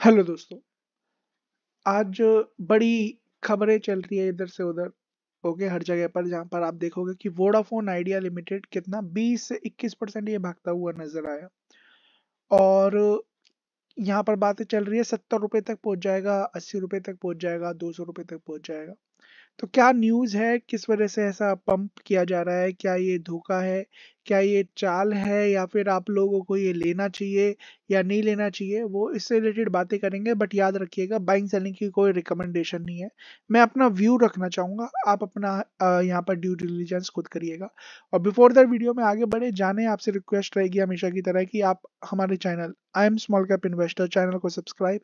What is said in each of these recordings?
Hello दोस्तों, आज बड़ी खबरें चल रही है इधर से उधर, ओके, हर जगह पर जहाँ पर आप देखोगे कि वोडाफोन आइडिया लिमिटेड कितना 20 से 21 परसेंट ये भागता हुआ नज़र आया। और यहाँ पर बातें चल रही है, सत्तर रुपये तक पहुँच जाएगा, अस्सी रुपये तक पहुँच जाएगा, दो सौ रुपये तक पहुँच जाएगा। तो क्या न्यूज़ है? किस वजह से ऐसा पंप किया जा रहा है? क्या ये धोखा है? क्या ये चाल है? या फिर आप लोगों को ये लेना चाहिए या नहीं लेना चाहिए? वो इससे रिलेटेड बातें करेंगे, बट याद रखिएगा बाइंग सेलिंग की कोई रिकमेंडेशन नहीं है। मैं अपना व्यू रखना चाहूँगा। आप अपना यहाँ पर ड्यू डिलीजेंस खुद करिएगा। और बिफोर दैट वीडियो में आगे बढ़े, जाने, आपसे रिक्वेस्ट रहेगी हमेशा की तरह कि आप हमारे channel I am small cap investor channel को सब्सक्राइब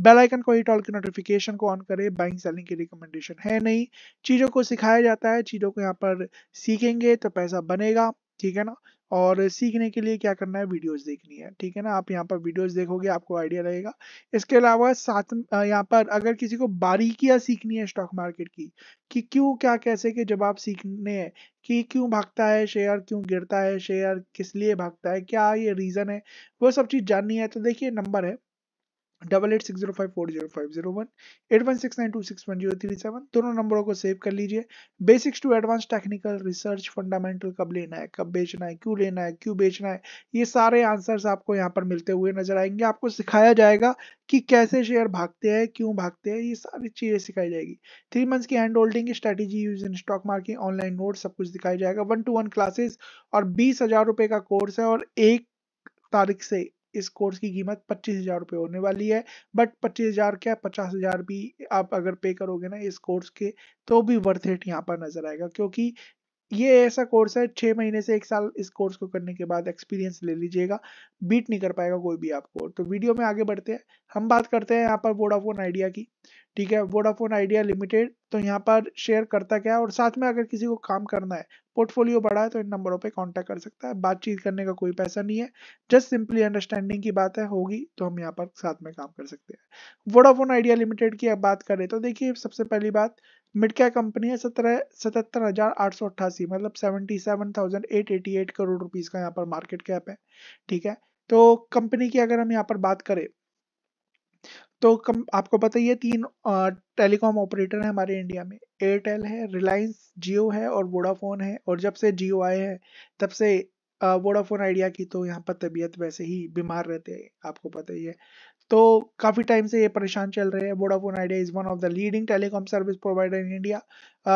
बेल आइकन को हिट ऑल की नोटिफिकेशन को ऑन करें बाइंग सेलिंग की रिकमेंडेशन है नहीं, चीज़ों को सिखाया जाता है, चीज़ों को यहाँ पर सीखेंगे तो पैसा बनेगा, ठीक है ना? और सीखने के लिए क्या करना है? वीडियोस देखनी है, ठीक है ना? आप यहाँ पर वीडियोस देखोगे, आपको आइडिया रहेगा इसके अलावा साथ यहाँ पर अगर किसी को बारीकियाँ सीखनी है स्टॉक मार्केट की, कि क्यों, क्या, कैसे, कि जब आप सीखने हैं, कि क्यों भागता है शेयर क्यों गिरता है शेयर किस लिए भागता है, क्या ये रीज़न है, वो सब चीज़ जाननी है तो देखिए नंबर है। Double eight six zero five four zero five zero one eight one six nine two six one zero three seven दोनों नंबरों को सेव कर लीजिए। Basics to advance technical research fundamental कब लेना है, कब बेचना है, क्यों लेना है, क्यों बेचना है, ये सारे आंसर्स आपको यहाँ पर मिलते हुए नज़र आएँगे। आपको सिखाया जाएगा कि कैसे शेयर भागते हैं, क्यों भागते हैं, ये सारी चीज़ें सिखाई जाएगी। थ्री मंथ्स की हैंड होल्डिंग की strategy use in stock market online note सब कुछ दिखाया जाएगा। वन टू वन क्लासेस और बीस हज़ार रुपए का कोर्स है और एक तारीख से इस कोर्स की कीमत पच्चीस हज़ार रुपये होने वाली है। बट पच्चीस हज़ार क्या पचास हज़ार भी आप अगर पे करोगे ना इस कोर्स के तो भी वर्थ इट यहाँ पर नज़र आएगा। क्योंकि ये ऐसा कोर्स है छः महीने से एक साल इस कोर्स को करने के बाद एक्सपीरियंस ले लीजिएगा बीट नहीं कर पाएगा कोई भी आपको। तो वीडियो में आगे बढ़ते हैं, हम बात करते हैं यहाँ पर वोडाफोन आइडिया की, ठीक है? वोडाफोन आइडिया लिमिटेड तो यहाँ पर शेयर करता क्या है? और साथ में अगर किसी को काम करना है पोर्टफोलियो बढ़ा है तो इन नंबरों पे कांटेक्ट कर सकता है, बातचीत करने का कोई पैसा नहीं है जस्ट सिंपली अंडरस्टैंडिंग की बात है, होगी तो हम यहाँ पर साथ में काम कर सकते हैं। वोडाफोन आइडिया लिमिटेड की अब बात करें तो देखिए सबसे पहली बात मिड कैप कंपनी है, सत्रह, सतहत्तर हज़ार आठ सौ अट्ठासी मतलब seventy seven thousand eight eighty eight crore rupees का यहाँ पर मार्केट कैप है, ठीक है? तो कंपनी की अगर हम यहाँ पर बात करें तो कम, आपको पता ही है तीन टेलीकॉम ऑपरेटर है हमारे इंडिया में, एयरटेल है, रिलायंस जियो है और वोडाफोन है, और जब से जियो आए हैं, तब से वोडाफोन आइडिया की तो यहाँ पर तबीयत वैसे ही बीमार रहते हैं, आपको पता ही है। तो काफ़ी टाइम से ये परेशान चल रहे हैं। Vodafone Idea is one of the leading telecom service provider in India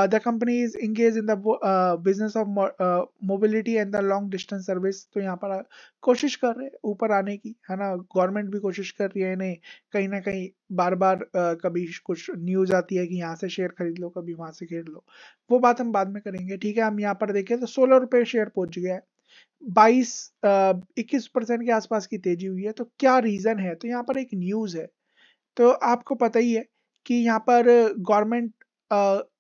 the company is engage in the business of mobility and the long distance service तो यहाँ पर कोशिश कर रहे हैं ऊपर आने की है ना? गवर्नमेंट भी कोशिश कर रही है इन्हें कहीं ना कहीं बार बार uh, कभी कुछ न्यूज़ आती है कि यहाँ से शेयर खरीद लो कभी वहाँ से खरीद लो। वो बात हम बाद में करेंगे ठीक है? हम यहाँ पर देखें तो सोलह रुपये शेयर पहुँच गया है। बाईस इक्कीस परसेंट के आसपास की तेज़ी हुई है तो क्या रीजन है? तो यहाँ पर एक न्यूज़ है। तो आपको पता ही है कि यहाँ पर गवर्नमेंट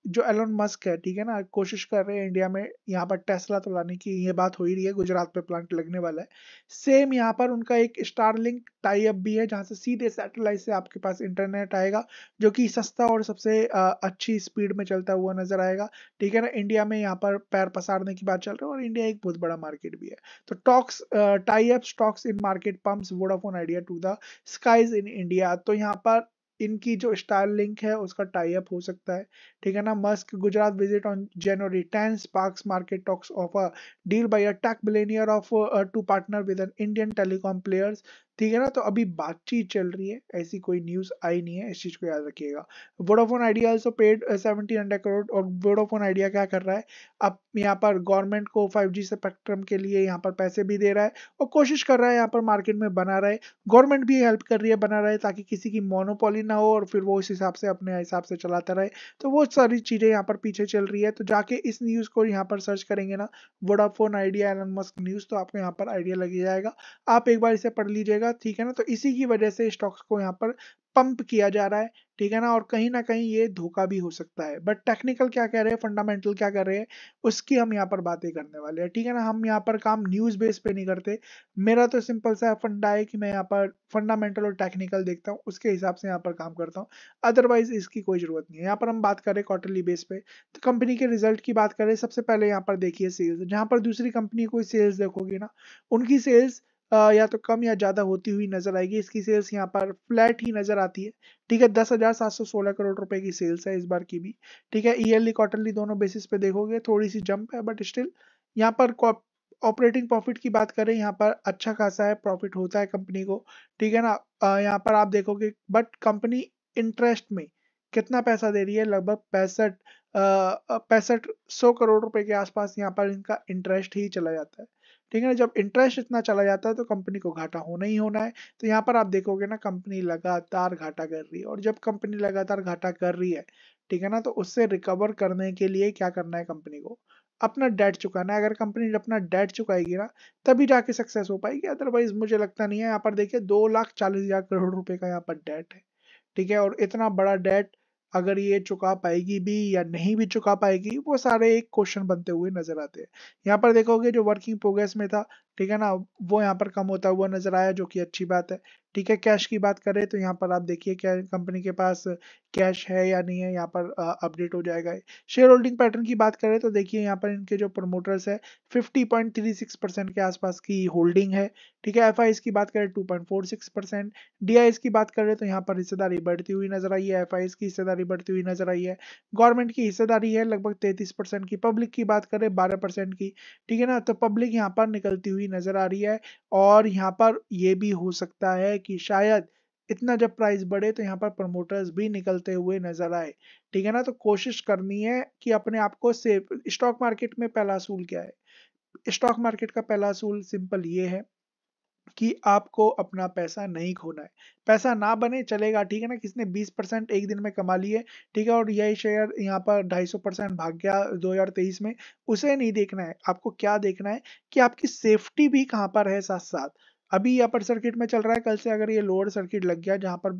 जो एलोन मस्क है, ठीक है ना? कोशिश कर रहे हैं इंडिया में यहाँ पर टेस्ला तो लाने की, ये बात हो ही रही है, गुजरात पे प्लांट लगने वाला है। सेम यहाँ पर उनका एक स्टारलिंक टाई अप भी है, जहाँ से सीधे सैटेलाइट से आपके पास इंटरनेट आएगा, जो कि सस्ता और सबसे अच्छी स्पीड में चलता हुआ नज़र आएगा, ठीक है ना? इंडिया में यहाँ पर पैर पसारने की बात चल रही है और इंडिया एक बहुत बड़ा मार्केट भी है। तो talks tie up stocks in market pumps Vodafone Idea to the skies in India तो यहाँ पर इनकी जो स्टार लिंक है, उसका टाई अप हो सकता है। ठीक है ना? Musk Gujarat visit on January ten sparks market talks of a deal by a tech billionaire of to partner with an Indian telecom players ठीक है ना? तो अभी बातचीत चल रही है, ऐसी कोई न्यूज़ आई नहीं है, इस चीज़ को याद रखिएगा। Vodafone Idea also paid seventeen hundred crore और वोडाफोन आइडिया क्या कर रहा है? अब यहाँ पर गवर्नमेंट को फाइव जी स्पेक्ट्रम के लिए यहाँ पर पैसे भी दे रहा है और कोशिश कर रहा है यहाँ पर मार्केट में बना रहा है। गवर्नमेंट भी हेल्प कर रही है बना रहा है ताकि किसी की मोनोपोली ना हो और फिर वो उस हिसाब से अपने हिसाब से चलाता रहे। तो वो सारी चीज़ें यहाँ पर पीछे चल रही है। तो जाके इस न्यूज़ को यहाँ पर सर्च करेंगे ना Vodafone Idea Elon Musk news तो आपको यहाँ पर आइडिया लग जाएगा। आप एक बार इसे पढ़ लीजिएगा। जाएगा, ठीक है ना? तो इसी की वजह से स्टॉक्स को यहाँ पर पंप किया जा रहा है, ठीक है ना? और कहीं ना कहीं ये धोखा भी हो सकता है। बट टेक्निकल क्या कह रहे हैं? फंडामेंटल क्या कर रहे हैं? उसकी हम यहाँ पर बातें करने वाले हैं, ठीक है ना? हम यहाँ पर काम न्यूज़ बेस पे नहीं करते। मेरा तो सिंपल सा फंडा है कि मैं यहाँ पर फंडामेंटल और टेक्निकल देखता हूँ, उसके हिसाब से यहाँ पर काम करता हूँ। अदरवाइज़ इसकी कोई ज़रूरत नहीं है। यहाँ पर हम बात करें क्वार्टरली बेस पे तो कंपनी के रिज़ल्ट की बात करें, सबसे पहले यहाँ पर देखिए सेल्स। जहाँ पर दूसरी कंपनी कोई सेल्स देखोगी ना, उनकी सेल्स या तो कम या ज़्यादा होती हुई नज़र आएगी। इसकी सेल्स यहाँ पर फ्लैट ही नज़र आती है। ठीक है, दस हज़ार सात सौ सोलह करोड़ रुपए की सेल्स है इस बार की भी। ठीक है ईयरली क्वार्टरली दोनों बेसिस पे देखोगे थोड़ी सी जंप है बट स्टिल यहाँ पर ऑपरेटिंग प्रॉफिट की बात करें, यहाँ पर अच्छा खासा है प्रॉफिट होता है कंपनी को। ठीक है ना? यहाँ पर आप देखोगे बट कंपनी इंटरेस्ट में कितना पैसा दे रही है? लगभग पैंसठ पैंसठ सौ करोड़ रुपए के आसपास यहाँ पर इनका इंटरेस्ट ही चला जाता है। ठीक है ना? जब इंटरेस्ट इतना चला जाता है तो कंपनी को घाटा होना ही होना है। तो यहाँ पर आप देखोगे ना कंपनी लगातार घाटा कर रही है और जब कंपनी लगातार घाटा कर रही है, ठीक है ना? तो उससे रिकवर करने के लिए क्या करना है कंपनी को? अपना डेट चुकाना है। अगर कंपनी अपना डेट चुकाएगी ना, तभी जाके सक्सेस हो पाएगी। अदरवाइज़ मुझे लगता नहीं है। यहाँ पर देखिए, दो लाख चालीस हज़ार करोड़ रुपए का यहाँ पर डेट है। ठीक है? और इतना बड़ा डेट अगर ये चुका पाएगी भी या नहीं भी चुका पाएगी, वो सारे एक क्वेश्चन बनते हुए नज़र आते हैं। यहाँ पर देखोगे जो वर्किंग प्रोग्रेस में था, ठीक है ना, वो यहाँ पर कम होता हुआ नज़र आया, जो कि अच्छी बात है। ठीक है कैश की बात करें तो यहाँ पर आप देखिए क्या कंपनी के पास कैश है या नहीं है, यहाँ पर अपडेट हो जाएगा। शेयर होल्डिंग पैटर्न की बात करें तो देखिए यहाँ पर इनके जो प्रमोटर्स है 50.36 परसेंट के आसपास की होल्डिंग है। ठीक है एफआईएस की बात करें 2.46 परसेंट डीआईएस की बात करें तो यहाँ पर हिस्सेदारी बढ़ती हुई नज़र आई है एफ़ की हिस्सेदारी बढ़ती हुई नज़र आई है। गवर्नमेंट की हिस्सेदारी है लगभग तैतीस परसेंट की पब्लिक की बात करें बारह परसेंट की। ठीक है ना तो पब्लिक यहाँ पर निकलती हुई नज़र आ रही है और यहाँ पर यह भी हो सकता है कि शायद इतना जब प्राइस बढ़े तो यहाँ पर प्रमोटर्स भी निकलते हुए नज़र आए। ठीक है ना? तो कोशिश करनी है कि अपने आप को सेफ़ स्टॉक मार्केट में पहला असूल क्या है? स्टॉक मार्केट का पहला असूल सिंपल ये है कि आपको अपना पैसा नहीं खोना है। पैसा ना बने, चलेगा, ठीक है ना? किसने 20 परसेंट एक दिन में कमा लिए ठीक है? और यही शेयर यहाँ पर 250 परसेंट भाग गया 2023 में। उसे नहीं देखना है। आपको क्या देखना है कि आपकी सेफ्टी भी कहाँ पर है साथ साथ अभी अपर सर्किट में चल रहा है, कल से अगर ये लोअर सर्किट लग गया, जहाँ पर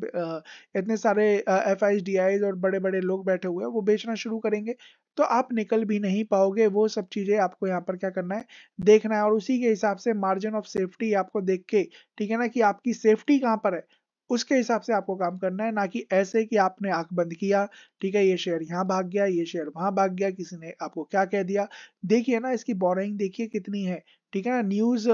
इतने सारे एफ़ आई और बड़े बड़े लोग बैठे हुए हैं, वो बेचना शुरू करेंगे तो आप निकल भी नहीं पाओगे, वो सब चीज़ें आपको यहाँ पर क्या करना है, देखना है और उसी के हिसाब से मार्जिन ऑफ़ सेफ्टी आपको देख के, ठीक है ना, कि आपकी सेफ्टी कहाँ पर है। उसके हिसाब से आपको काम करना है, ना कि ऐसे कि आपने आँख बंद किया, ठीक है, ये शेयर यहाँ भाग गया, ये शेयर वहाँ भाग गया, किसी ने आपको क्या कह दिया? देखिए ना, इसकी बोरिंग देखिए कितनी है, ठीक है ना न्यूज़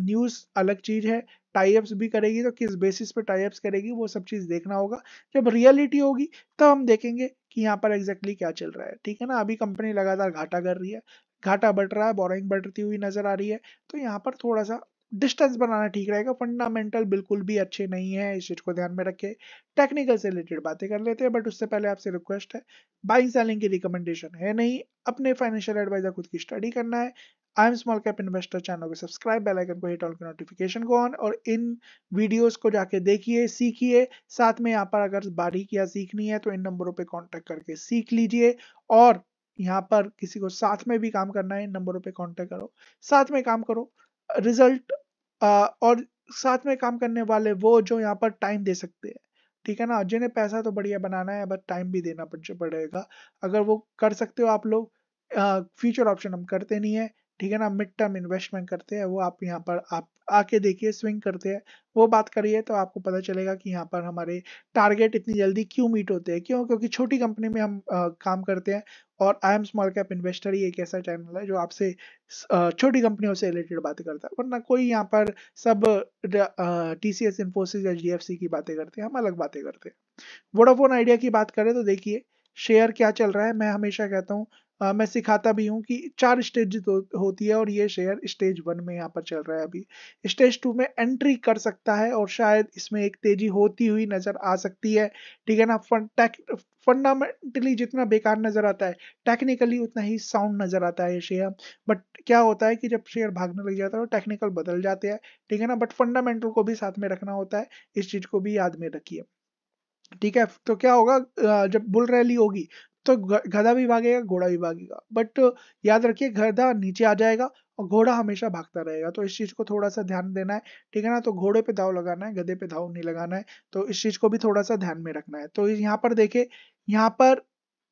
न्यूज़ अलग चीज़ है टाइप्स भी करेगी तो किस बेसिस पे टाइप्स करेगी वो सब चीज़ देखना होगा, जब रियलिटी होगी तब हम देखेंगे कि यहाँ पर एग्जैक्टली क्या चल रहा है, ठीक है ना, अभी कंपनी लगातार घाटा कर रही है, घाटा बढ़ रहा है बोरिंग बढ़ती हुई नज़र आ रही है तो यहाँ पर थोड़ा सा डिस्टेंस बनाना ठीक रहेगा, फंडामेंटल बिल्कुल भी अच्छे नहीं है, इस चीज़ को ध्यान में रखे। टेक्निकल से रिलेटेड बातें कर लेते हैं, बट उससे पहले आपसे रिक्वेस्ट है बाइंग सेलिंग की रिकमेंडेशन है नहीं, अपने फाइनेंशियल एडवाइजर खुद की स्टडी करना है। I am small cap investor channel को सब्सक्राइब बेल आइकन को हिट ऑल के नोटिफिकेशन को ऑन और इन वीडियोस को जाके देखिए, सीखिए। साथ में यहाँ पर अगर बारीकियाँ सीखनी है तो इन नंबरों पे कांटेक्ट करके सीख लीजिए और यहाँ पर किसी को साथ में भी काम करना है, इन नंबरों पे कांटेक्ट करो। साथ में काम करो। रिज़ल्ट और साथ में काम करने वाले वो जो यहाँ पर टाइम दे सकते हैं। ठीक है ना? जिन्हें पैसा तो बढ़िया बनाना है, बट टाइम भी देना पड़ेगा। अगर वो कर सकते हो आप लोग फ्यूचर ऑप्शन हम करते नहीं है। ठीक है ना मिड टर्म इन्वेस्टमेंट करते हैं वो आप यहाँ पर आप आके देखिए स्विंग करते हैं। वो बात करिए तो आपको पता चलेगा कि यहाँ पर हमारे टारगेट इतनी जल्दी क्यों मीट होते हैं। क्यों? क्योंकि छोटी कंपनी में हम आ, काम करते हैं और I am small cap investor ही एक ऐसा चैनल है जो आपसे छोटी कंपनियों से रिलेटेड बातें करता है। वरना कोई यहाँ पर सब टी सी एस इन्फोसिस या जी की बातें करते हैं हम अलग बातें करते हैं। वोडाफोन आइडिया की बात करें तो देखिए शेयर क्या चल रहा है? मैं हमेशा कहता हूँ आ, मैं सिखाता भी हूँ कि चार स्टेज हो, होती है और ये शेयर स्टेज वन में यहाँ पर चल रहा है अभी। स्टेज टू में एंट्री कर सकता है और शायद इसमें एक तेज़ी होती हुई नज़र आ सकती है। ठीक है ना? फंडामेंटली जितना बेकार नज़र आता है टेक्निकली उतना ही साउंड नज़र आता है ये शेयर। बट क्या होता है कि जब शेयर भागने लग जाता है तो टेक्निकल बदल जाते हैं। ठीक है ना? बट फंडामेंटल को भी साथ में रखना होता है। इस चीज़ को भी याद में रखिए। ठीक है? तो क्या होगा? जब बुल रैली होगी तो गधा भी भागेगा, घोड़ा भी भागेगा। बट याद रखिए, गधा नीचे आ जाएगा और घोड़ा हमेशा भागता रहेगा। तो इस चीज़ को थोड़ा सा ध्यान देना है, ठीक है ना? तो घोड़े पे दाव लगाना है, गधे पे दाव नहीं लगाना है तो इस चीज़ को भी थोड़ा सा ध्यान में रखना है। तो यहाँ पर देखे यहाँ पर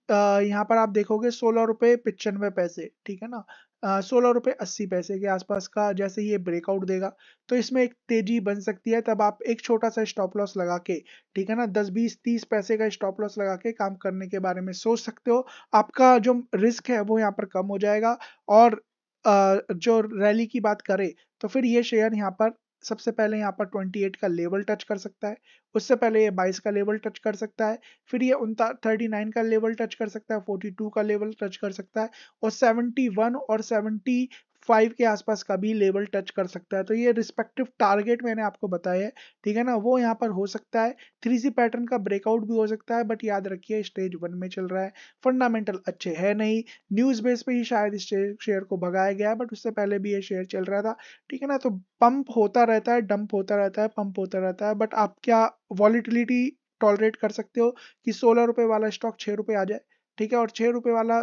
यहाँ पर आप देखोगे सोलह रुपए पिचानवे पैसे, ठीक है ना? सोलह रुपए अस्सी पैसे के आसपास का जैसे ये ब्रेकआउट देगा तो इसमें एक तेज़ी बन सकती है, तब आप एक छोटा सा स्टॉप लॉस लगा के, ठीक है ना? दस, बीस, तीस पैसे का स्टॉप लॉस लगा के काम करने के बारे में सोच सकते हो। आपका जो रिस्क है, वो यहाँ पर कम हो जाएगा और जो रैली की बात करें तो फिर ये शेयर यहाँ पर सबसे पहले यहाँ पर 28 का लेवल टच कर सकता है। उससे पहले ये 22 का लेवल टच कर सकता है। फिर ये उनता थर्टी का लेवल टच कर सकता है। 42 का लेवल टच कर सकता है। और 71 और 70 फाइव के आसपास का भी लेवल टच कर सकता है। तो ये रिस्पेक्टिव टारगेट मैंने आपको बताया है, ठीक है ना? वो यहाँ पर हो सकता है। थ्री सी पैटर्न का ब्रेकआउट भी हो सकता है बट याद रखिए स्टेज वन में चल रहा है। फंडामेंटल अच्छे है नहीं। न्यूज़ बेस पे ही शायद इस शेयर को भगाया गया है बट उससे पहले भी ये शेयर चल रहा था, ठीक है ना? तो पंप होता रहता है डंप होता रहता है पंप होता रहता है बट आप क्या वॉलिटिलिटी टॉलरेट कर सकते हो कि सोलह रुपए वाला स्टॉक छः रुपए आ जाए? ठीक है, और छः रुपये वाला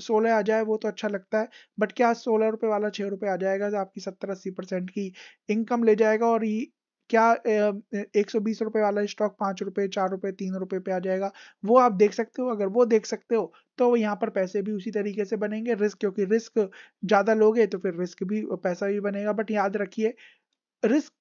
सोलह आ जाए, वो तो अच्छा लगता है बट क्या सोलह रुपये वाला छः रुपये आ जाएगा तो आपकी सत्तर अस्सी परसेंट की इनकम ले जाएगा, और ये क्या एक सौ बीस रुपये वाला स्टॉक पाँच रुपये चार रुपये तीन रुपये पे आ जाएगा, वो आप देख सकते हो, अगर वो देख सकते हो तो यहाँ पर पैसे भी उसी तरीके से बनेंगे रिस्क क्योंकि रिस्क ज़्यादा लोगे तो फिर रिस्क भी, पैसा भी बनेगा बट याद रखिए रिस्क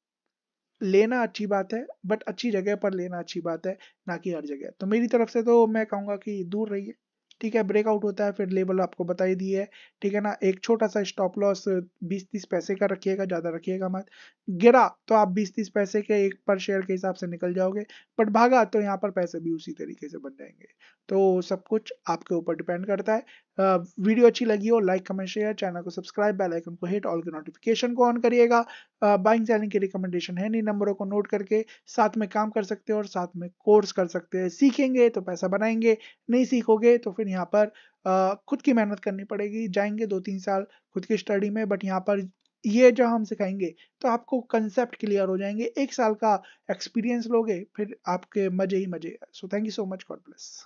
लेना अच्छी बात है बट अच्छी जगह पर लेना अच्छी बात है, ना कि हर जगह। तो मेरी तरफ़ से तो मैं कहूँगा कि दूर रहिए, ठीक है? ब्रेकआउट होता है, फिर लेवल आपको बता ही दिए है ठीक है ना? एक छोटा सा स्टॉप लॉस बीस तीस पैसे का रखिएगा, ज़्यादा रखिएगा मत। गिरा तो आप बीस तीस पैसे के एक पर शेयर के हिसाब से निकल जाओगे बट भागा तो यहाँ पर पैसे भी उसी तरीके से बन जाएँगे। तो सब कुछ आपके ऊपर डिपेंड करता है। वीडियो अच्छी लगी हो लाइक कमेंट शेयर चैनल को सब्सक्राइब बेल आइकन को हिट ऑल के नोटिफिकेशन को ऑन करिएगा। बाइंग सेलिंग की रिकमेंडेशन है नहीं नंबरों को नोट करके साथ में काम कर सकते हो और साथ में कोर्स कर सकते हैं। सीखेंगे तो पैसा बनाएँगे नहीं सीखोगे तो फिर यहाँ पर आ, खुद की मेहनत करनी पड़ेगी। जाएँगे दो तीन साल खुद की स्टडी में बट यहाँ पर ये जो हम सिखाएँगे तो आपको कंसेप्ट क्लियर हो जाएँगे। एक साल का एक्सपीरियंस लोगे फिर आपके मज़े ही मज़े। So thank you so much God bless